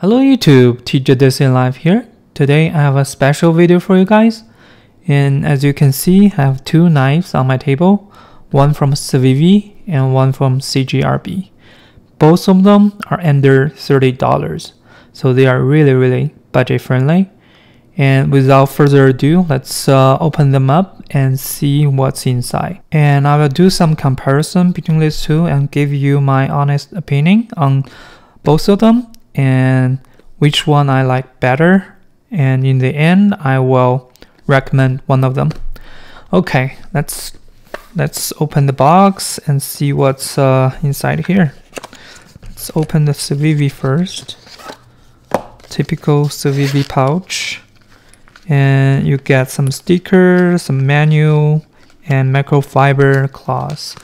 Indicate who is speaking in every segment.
Speaker 1: Hello YouTube, TJ EDC Life here. Today I have a special video for you guys. And as you can see, I have two knives on my table, one from Civivi and one from CJRB. Both of them are under $30, so they are really really budget friendly. And without further ado, let's uh, open them up and see what's inside. And I will do some comparison between these two and give you my honest opinion on both of them and which one I like better. And in the end, I will recommend one of them. Okay, let's let's open the box and see what's uh, inside here. Let's open the Civivi first. Typical Civivi pouch. And you get some stickers, some manual, and microfiber cloths.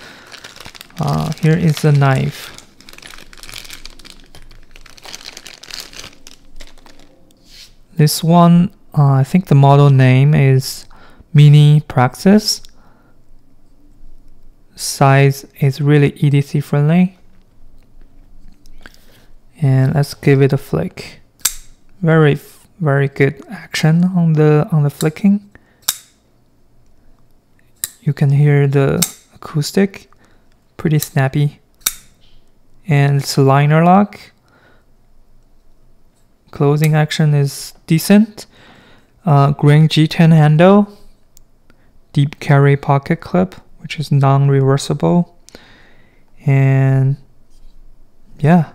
Speaker 1: Uh, here is the knife. This one, uh, I think the model name is Mini Praxis. Size is really EDC friendly. And let's give it a flick. Very, very good action on the on the flicking. You can hear the acoustic, pretty snappy. And it's a liner lock closing action is decent. Uh, Green G10 handle, deep carry pocket clip, which is non-reversible, and yeah,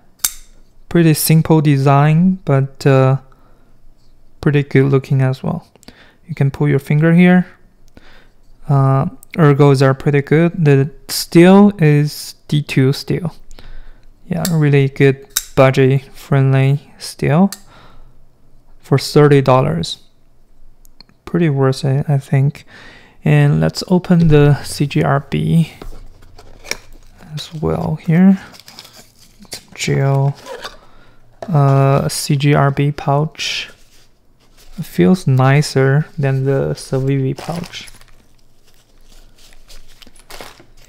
Speaker 1: pretty simple design, but uh, pretty good looking as well. You can pull your finger here. Uh, ergos are pretty good. The steel is D2 steel. Yeah, really good budget friendly still for $30. Pretty worth it, I think. And let's open the CJRB as well here. Gel. Uh, CJRB pouch. It feels nicer than the Civivi pouch.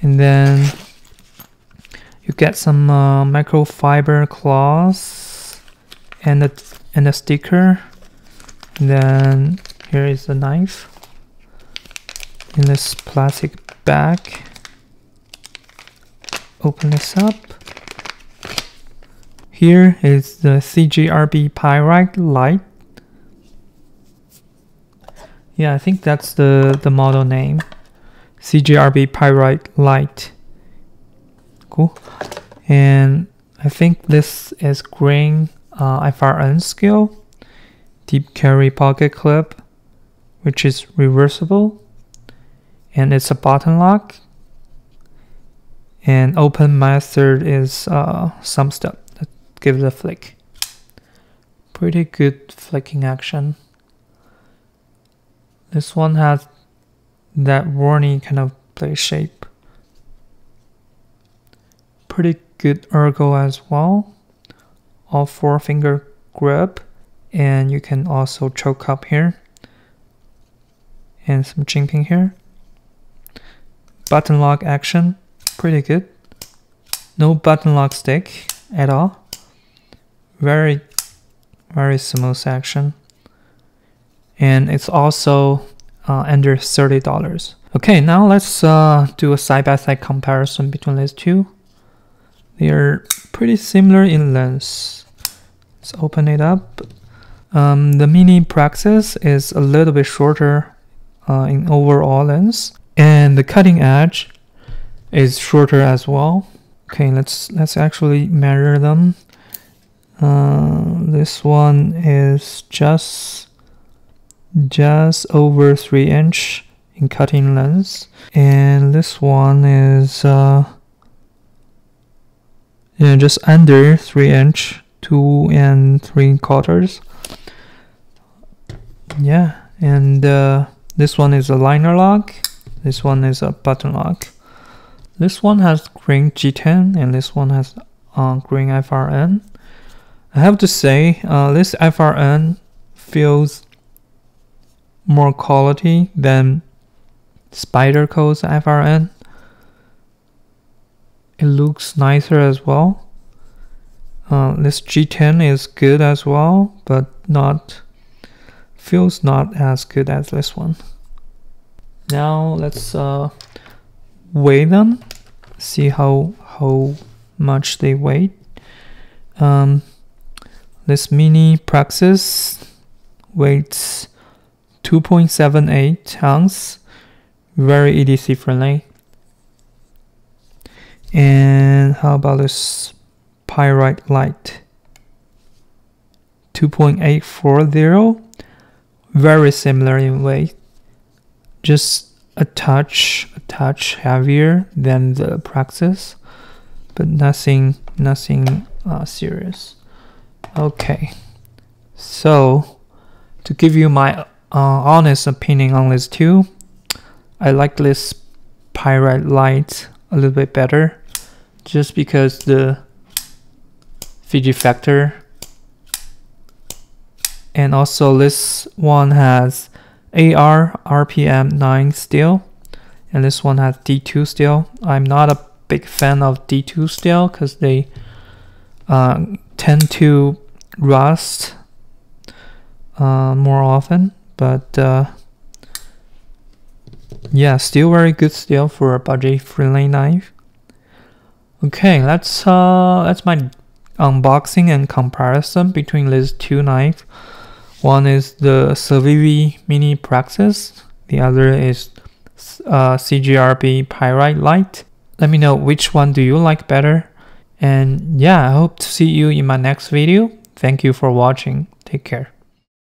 Speaker 1: And then you get some uh, microfiber cloths and a, and a sticker then here is the knife in this plastic bag. Open this up. Here is the CJRB Pyrite Light. Yeah, I think that's the, the model name. CJRB Pyrite Light. Cool. And I think this is green uh, FRN scale. Deep carry pocket clip which is reversible. And it's a button lock. And open method is uh, some stuff that gives a flick. Pretty good flicking action. This one has that warning kind of play shape pretty good ergo as well. All four finger grip and you can also choke up here. And some jimping here. Button lock action pretty good. No button lock stick at all. Very very smooth action. And it's also uh, under $30 okay now let's uh, do a side-by-side -side comparison between these two they are pretty similar in length let's open it up um, the mini Praxis is a little bit shorter uh, in overall length, and the cutting edge is shorter as well. Okay, let's let's actually measure them. Uh, this one is just just over three inch in cutting length, and this one is uh, yeah, just under three inch, two and three quarters. Yeah and uh, this one is a liner lock. This one is a button lock. This one has green G10 and this one has uh, green FRN I have to say uh, this FRN feels more quality than Spyderco's FRN it looks nicer as well Uh, this G10 is good as well, but not feels not as good as this one. Now let's uh, weigh them, see how how much they weigh. Um, this mini Praxis weighs 2.78 ounce, very EDC friendly. And how about this Pyrite Light? 2.840, very similar in weight, just a touch, a touch heavier than the Praxis, but nothing, nothing uh, serious. Okay, so to give you my uh, honest opinion on this two, I like this Pyrite Light a little bit better just because the Fiji factor and also this one has AR RPM 9 still and this one has D2 still. I'm not a big fan of D2 still because they uh, tend to rust uh, more often but uh, yeah still very good still for a budget friendly knife Okay, that's uh that's my unboxing and comparison between these two knives. One is the Civivi Mini Praxis, the other is uh, CJRB Pyrite Light. Let me know which one do you like better. And yeah, I hope to see you in my next video. Thank you for watching. Take care.